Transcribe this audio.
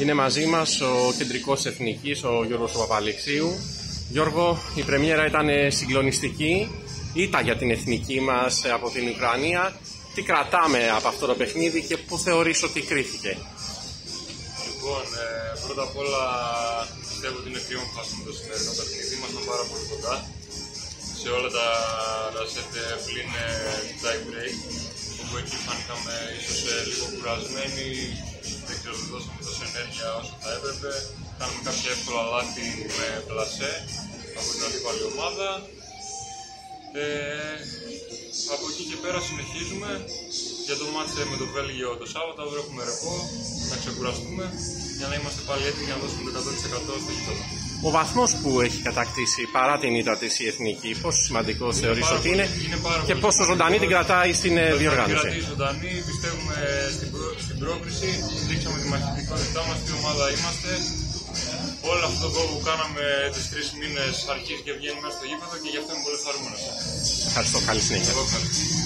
Είναι μαζί μας ο κεντρικός εθνικής, ο Γιώργος Παπαληξίου. Γιώργο, η πρεμιέρα ήταν συγκλονιστική. Ήταν για την εθνική μας από την Ουκρανία. Τι κρατάμε από αυτό το παιχνίδι και πού θεωρείς ότι κρίθηκε; Λοιπόν, ε, πρώτα απ' όλα πιστεύω ότι είναι κρίμα που χάσουμε το σημερινό παιχνίδι. Ήμασταν πάρα πολύ κοντά σε όλα τα, τα σετ πλην ε, tie break όπου εκεί φάνηκαμε ίσως ε, λίγο κουρασμένοι δεν ξέρω δεν δώσαμε τόση ενέργεια όσο θα έπρεπε κάναμε κάποια εύκολα λάθη με πλασέ από την αντίπαλη ομάδα ε, από εκεί και πέρα συνεχίζουμε για το μάτσε με το Βέλγιο το Σάββατο, αύριο έχουμε ρεπό, να ξεκουραστούμε για να είμαστε πάλι έτοιμοι για να δώσουμε το 100% στο γήπεδο. Ο βαθμός που έχει κατακτήσει παρά την ήττα της η Εθνική, πόσο σημαντικό θεωρείς ότι είναι, είναι πάρα και πολύ πόσο ζωντανή την κρατάει στην ε, Την διοργάνωση; κρατεί ζωντανή, πιστεύουμε στην, προ... στην πρόκριση, δείξαμε τη μαχητικότητά μας, τι ομάδα είμαστε. Όλο αυτό το κόπο που κάναμε τις τρεις μήνες αρχίζει και βγαίνει μέσα στο γήπεδο και γι' αυτό είμαι πολύ χαρούμενος. Ευχαριστώ, καλή συνέχεια. Εγώ ευχαριστώ.